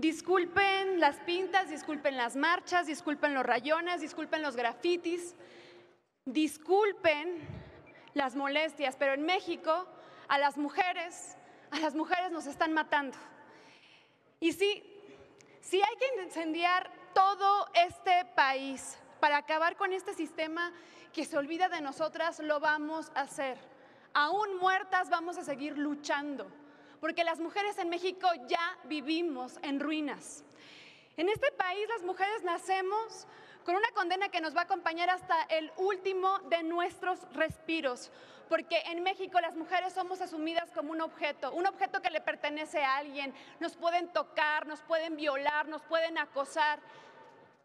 Disculpen las pintas, disculpen las marchas, disculpen los rayones, disculpen los grafitis, disculpen las molestias, pero en México a las mujeres, a las mujeres nos están matando. Y sí, sí hay que incendiar todo este país para acabar con este sistema que se olvida de nosotras, lo vamos a hacer. Aún muertas vamos a seguir luchando, porque las mujeres en México ya vivimos en ruinas. En este país las mujeres nacemos con una condena que nos va a acompañar hasta el último de nuestros respiros, porque en México las mujeres somos asumidas como un objeto, un objeto que le pertenece a alguien, nos pueden tocar, nos pueden violar, nos pueden acosar.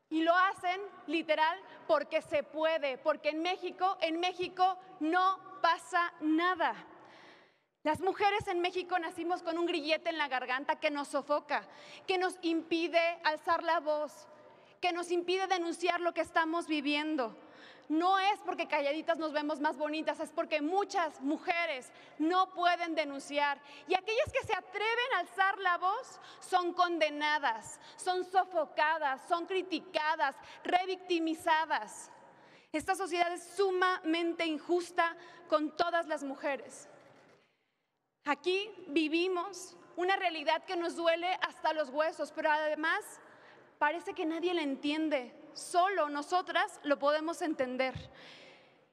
Y lo hacen literal porque se puede, porque en México, en México no pasa nada. Las mujeres en México nacimos con un grillete en la garganta que nos sofoca, que nos impide alzar la voz, que nos impide denunciar lo que estamos viviendo. No es porque calladitas nos vemos más bonitas, es porque muchas mujeres no pueden denunciar. Y aquellas que se atreven a alzar la voz son condenadas, son sofocadas, son criticadas, revictimizadas. Esta sociedad es sumamente injusta con todas las mujeres. Aquí vivimos una realidad que nos duele hasta los huesos, pero además parece que nadie la entiende. Solo nosotras lo podemos entender.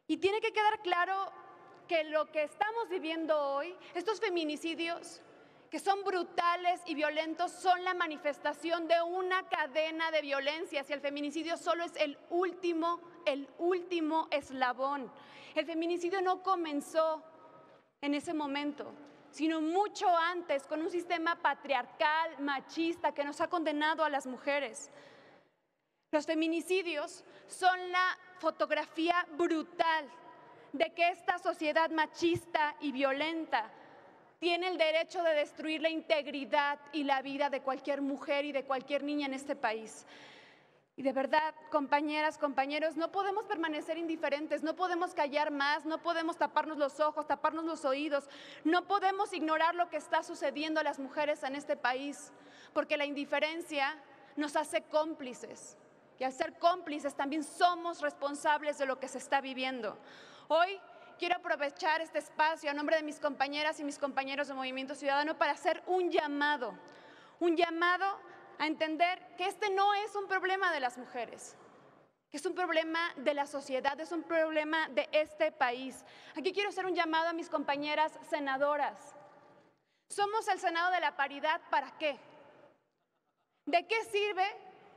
Y tiene que quedar claro que lo que estamos viviendo hoy, estos feminicidios, que son brutales y violentos, son la manifestación de una cadena de violencias y el feminicidio solo es el último, el último eslabón. El feminicidio no comenzó en ese momento sino mucho antes, con un sistema patriarcal, machista, que nos ha condenado a las mujeres. Los feminicidios son la fotografía brutal de que esta sociedad machista y violenta tiene el derecho de destruir la integridad y la vida de cualquier mujer y de cualquier niña en este país. Y de verdad, compañeras, compañeros, no podemos permanecer indiferentes, no podemos callar más, no podemos taparnos los ojos, taparnos los oídos, no podemos ignorar lo que está sucediendo a las mujeres en este país, porque la indiferencia nos hace cómplices. Y al ser cómplices también somos responsables de lo que se está viviendo. Hoy quiero aprovechar este espacio a nombre de mis compañeras y mis compañeros de Movimiento Ciudadano para hacer un llamado, un llamado a entender que este no es un problema de las mujeres, que es un problema de la sociedad, es un problema de este país. Aquí quiero hacer un llamado a mis compañeras senadoras. Somos el Senado de la paridad, ¿para qué? ¿De qué sirve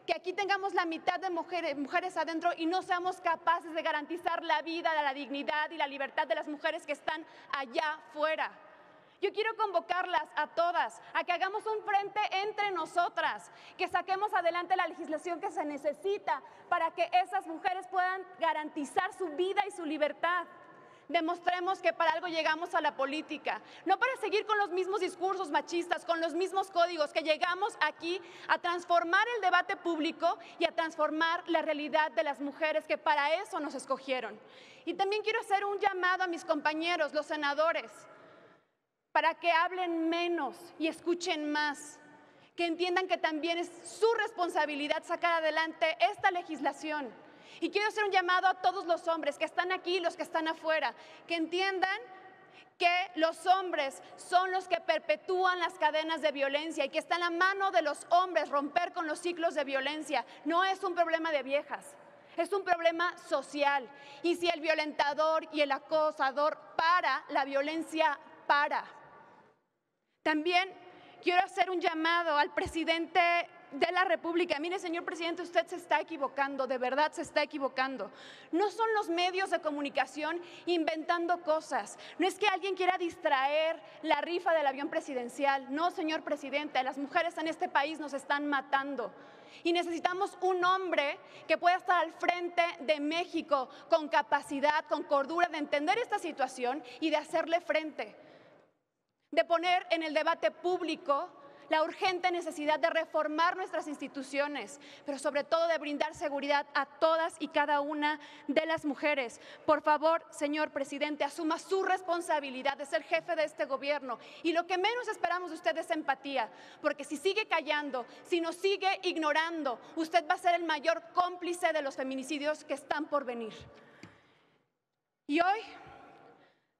que aquí tengamos la mitad de mujeres, adentro y no seamos capaces de garantizar la vida, la dignidad y la libertad de las mujeres que están allá fuera? Yo quiero convocarlas a todas a que hagamos un frente entre nosotras, que saquemos adelante la legislación que se necesita para que esas mujeres puedan garantizar su vida y su libertad. Demostremos que para algo llegamos a la política, no para seguir con los mismos discursos machistas, con los mismos códigos, que llegamos aquí a transformar el debate público y a transformar la realidad de las mujeres que para eso nos escogieron. Y también quiero hacer un llamado a mis compañeros, los senadores para que hablen menos y escuchen más, que entiendan que también es su responsabilidad sacar adelante esta legislación. Y quiero hacer un llamado a todos los hombres que están aquí y los que están afuera, que entiendan que los hombres son los que perpetúan las cadenas de violencia y que está en la mano de los hombres romper con los ciclos de violencia. No es un problema de viejas, es un problema social. Y si el violentador y el acosador para, la violencia para. También quiero hacer un llamado al presidente de la República. Mire, señor presidente, usted se está equivocando, de verdad se está equivocando. No son los medios de comunicación inventando cosas. No es que alguien quiera distraer la rifa del avión presidencial. No, señor presidente, las mujeres en este país nos están matando. Y necesitamos un hombre que pueda estar al frente de México con capacidad, con cordura de entender esta situación y de hacerle frente de poner en el debate público la urgente necesidad de reformar nuestras instituciones, pero sobre todo de brindar seguridad a todas y cada una de las mujeres. Por favor, señor presidente, asuma su responsabilidad de ser jefe de este gobierno y lo que menos esperamos de usted es empatía, porque si sigue callando, si nos sigue ignorando, usted va a ser el mayor cómplice de los feminicidios que están por venir. Y hoy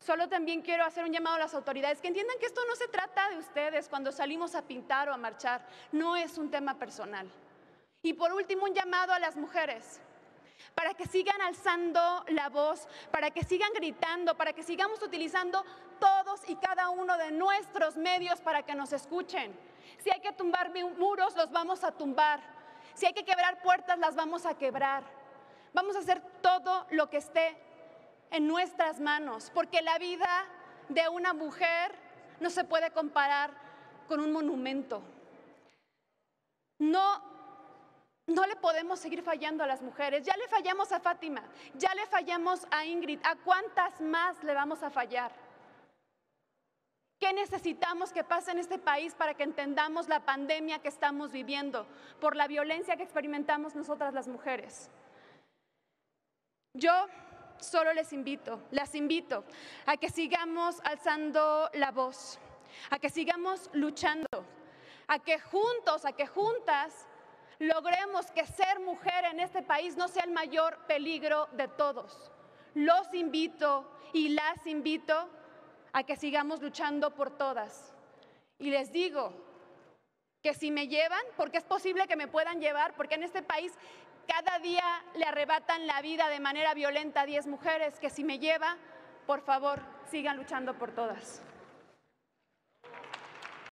Solo también quiero hacer un llamado a las autoridades que entiendan que esto no se trata de ustedes cuando salimos a pintar o a marchar, no es un tema personal. Y por último, un llamado a las mujeres para que sigan alzando la voz, para que sigan gritando, para que sigamos utilizando todos y cada uno de nuestros medios para que nos escuchen. Si hay que tumbar muros, los vamos a tumbar. Si hay que quebrar puertas, las vamos a quebrar. Vamos a hacer todo lo que esté en nuestras manos, porque la vida de una mujer no se puede comparar con un monumento. No, no le podemos seguir fallando a las mujeres. Ya le fallamos a Fátima, ya le fallamos a Ingrid. ¿A cuántas más le vamos a fallar? ¿Qué necesitamos que pase en este país para que entendamos la pandemia que estamos viviendo por la violencia que experimentamos nosotras las mujeres? Yo solo les invito, las invito a que sigamos alzando la voz, a que sigamos luchando, a que juntos, a que juntas logremos que ser mujer en este país no sea el mayor peligro de todos. Los invito y las invito a que sigamos luchando por todas. Y les digo que si me llevan, porque es posible que me puedan llevar, porque en este país cada día le arrebatan la vida de manera violenta a 10 mujeres, que si me lleva, por favor, sigan luchando por todas.